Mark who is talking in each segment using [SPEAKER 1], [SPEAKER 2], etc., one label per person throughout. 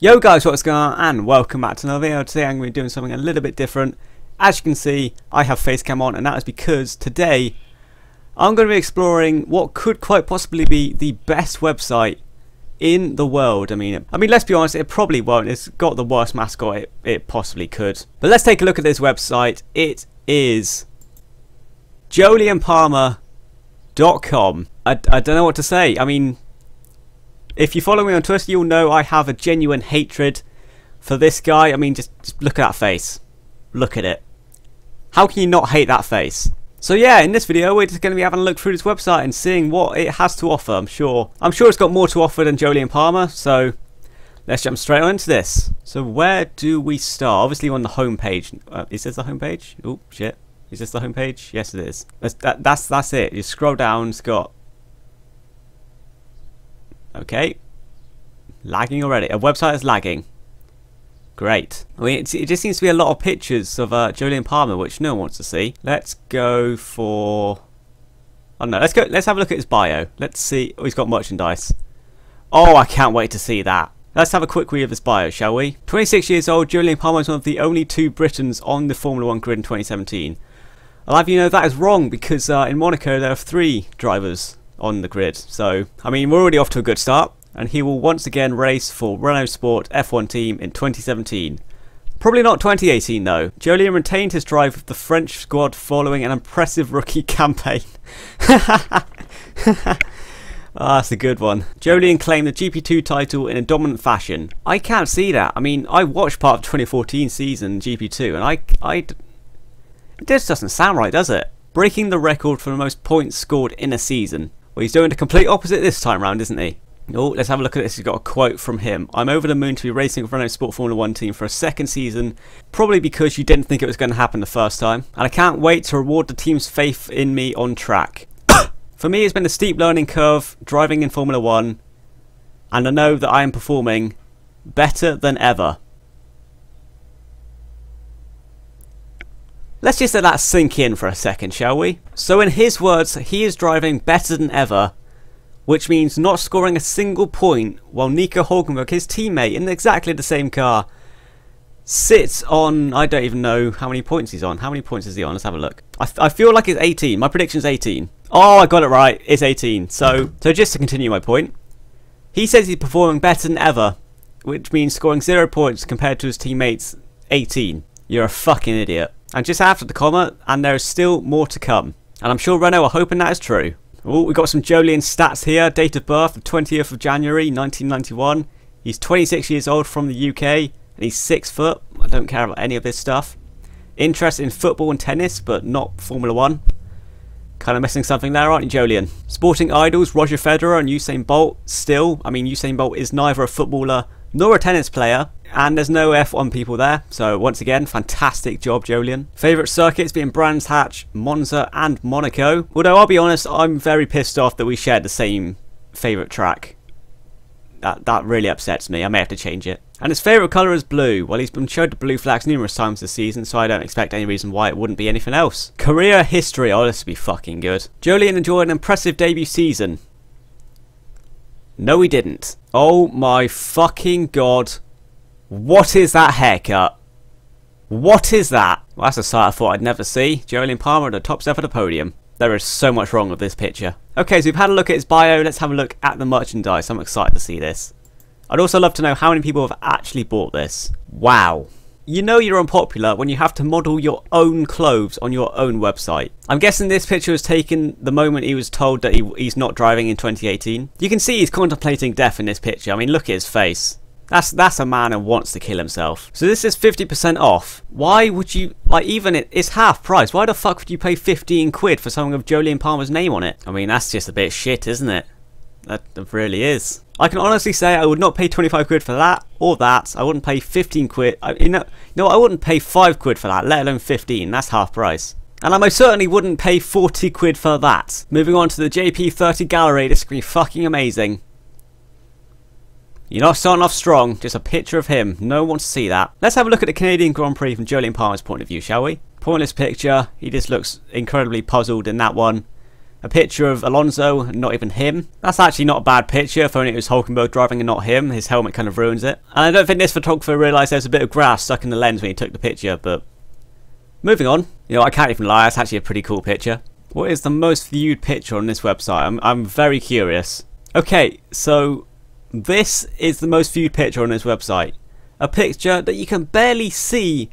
[SPEAKER 1] Yo guys, what's going on and welcome back to another video. Today I'm going to be doing something a little bit different. As you can see, I have Facecam on and that is because today I'm going to be exploring what could quite possibly be the best website in the world. I mean, I mean, let's be honest, it probably won't. It's got the worst mascot it, it possibly could. But let's take a look at this website. It is JolyonPalmer.com. I, I don't know what to say. I mean, if you follow me on Twitter, you'll know I have a genuine hatred for this guy. I mean, just, just look at that face. Look at it. How can you not hate that face? So yeah, in this video, we're just going to be having a look through this website and seeing what it has to offer. I'm sure. I'm sure it's got more to offer than Jolyon Palmer. So let's jump straight on into this. So where do we start? Obviously on the homepage. Uh, is this the homepage? Oh shit. Is this the homepage? Yes, it is. That's, that, that's that's it. You scroll down. It's got Okay. Lagging already. A website is lagging. Great. I mean, it, it just seems to be a lot of pictures of uh, Jolyon Palmer, which no one wants to see. Let's go for... Oh no, let's go. Let's have a look at his bio. Let's see. Oh, he's got merchandise. Oh, I can't wait to see that. Let's have a quick read of his bio, shall we? 26 years old, Jolyon Palmer is one of the only two Britons on the Formula 1 grid in 2017. I'll have you know that is wrong because uh, in Monaco there are three drivers on the grid. So, I mean, we're already off to a good start, and he will once again race for Renault Sport F1 team in 2017. Probably not 2018 though. Jolyon retained his drive with the French squad following an impressive rookie campaign. Ah, that's a good one. Jolyon claimed the GP2 title in a dominant fashion. I can't see that. I mean, I watched part of 2014 season GP2 and I, I, this doesn't sound right, does it? Breaking the record for the most points scored in a season. Well, he's doing the complete opposite this time round, isn't he? Oh, let's have a look at this. He's got a quote from him. I'm over the moon to be racing with Renault Sport Formula 1 team for a second season, probably because you didn't think it was going to happen the first time. And I can't wait to reward the team's faith in me on track. for me, it's been a steep learning curve driving in Formula 1, and I know that I am performing better than ever. Let's just let that sink in for a second, shall we? So in his words, he is driving better than ever, which means not scoring a single point while Nico Hulkenberg, his teammate in exactly the same car, sits on, I don't even know how many points he's on. How many points is he on? Let's have a look. I, I feel like it's 18. My prediction is 18. Oh, I got it right. It's 18. So, so just to continue my point, he says he's performing better than ever, which means scoring zero points compared to his teammates 18. You're a fucking idiot. And just after the comma, and there is still more to come. And I'm sure Renault are hoping that is true. Oh, we've got some Jolyon stats here. Date of birth, the 20th of January, 1991. He's 26 years old from the UK, and he's 6 foot. I don't care about any of this stuff. Interest in football and tennis, but not Formula 1. Kind of missing something there, aren't you, Jolyon? Sporting idols, Roger Federer and Usain Bolt. Still, I mean, Usain Bolt is neither a footballer nor a tennis player, and there's no F1 people there, so once again, fantastic job, Jolyon. Favourite circuits being Brands Hatch, Monza, and Monaco. Although I'll be honest, I'm very pissed off that we shared the same favourite track. That, that really upsets me. I may have to change it. And his favourite colour is blue. Well, he's been showed the blue flags numerous times this season, so I don't expect any reason why it wouldn't be anything else. Career history. Oh, this would be fucking good. Jolyon enjoyed an impressive debut season. No, he didn't. Oh my fucking god. What is that haircut? What is that? Well, that's a sight I thought I'd never see. Jolyon Palmer at the top step of the podium. There is so much wrong with this picture. Okay, so we've had a look at his bio. Let's have a look at the merchandise. I'm excited to see this. I'd also love to know how many people have actually bought this. Wow. You know you're unpopular when you have to model your own clothes on your own website. I'm guessing this picture was taken the moment he was told that he, he's not driving in 2018. You can see he's contemplating death in this picture. I mean, look at his face. That's that's a man who wants to kill himself. So this is 50% off. Why would you, like even it, it's half price. Why the fuck would you pay 15 quid for something with Jolyon Palmer's name on it? I mean, that's just a bit shit, isn't it? That, really is. I can honestly say I would not pay 25 quid for that or that. I wouldn't pay 15 quid. I, you know, no, I wouldn't pay 5 quid for that, let alone 15. That's half price. And I most certainly wouldn't pay 40 quid for that. Moving on to the JP30 gallery. This to be fucking amazing. You're not starting off strong, just a picture of him. No one wants to see that. Let's have a look at the Canadian Grand Prix from Jolyon Palmer's point of view, shall we? Pointless picture. He just looks incredibly puzzled in that one. A picture of Alonso, and not even him. That's actually not a bad picture, if only it was Hulkenberg driving and not him. His helmet kind of ruins it. And I don't think this photographer realised there's a bit of grass stuck in the lens when he took the picture, but... Moving on. You know, I can't even lie, that's actually a pretty cool picture. What is the most viewed picture on this website? I'm, I'm very curious. Okay, so this is the most viewed picture on this website. A picture that you can barely see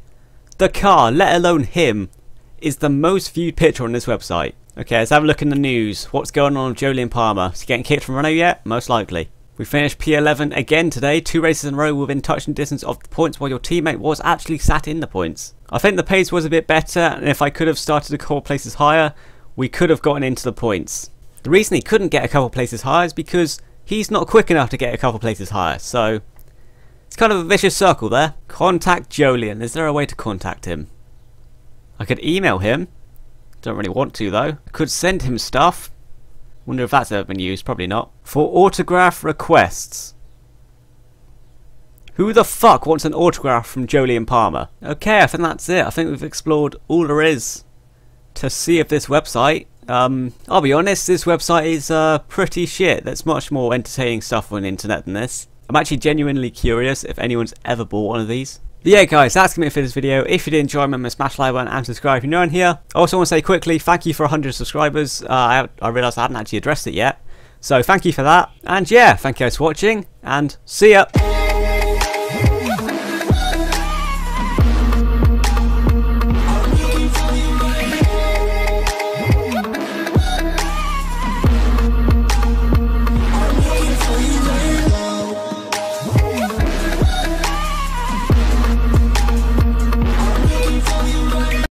[SPEAKER 1] the car, let alone him, is the most viewed picture on this website. Okay, let's have a look in the news. What's going on with Jolyon Palmer? Is he getting kicked from Renault yet? Most likely. We finished P11 again today, two races in a row within touching distance of the points while your teammate was actually sat in the points. I think the pace was a bit better and if I could have started a couple places higher, we could have gotten into the points. The reason he couldn't get a couple places higher is because he's not quick enough to get a couple places higher, so it's kind of a vicious circle there. Contact Jolyon. Is there a way to contact him? I could email him. Don't really want to though. Could send him stuff. Wonder if that's ever been used. Probably not. For autograph requests. Who the fuck wants an autograph from Jolyon Palmer? Okay, I think that's it. I think we've explored all there is to see of this website. Um, I'll be honest, this website is uh, pretty shit. There's much more entertaining stuff on the internet than this. I'm actually genuinely curious if anyone's ever bought one of these. But yeah guys, that's going to be it for this video. If you did enjoy, remember to smash like button and subscribe if you're new on here. I also want to say quickly, thank you for 100 subscribers. Uh, I, I realised I hadn't actually addressed it yet. So thank you for that. And yeah, thank you guys for watching, and see ya!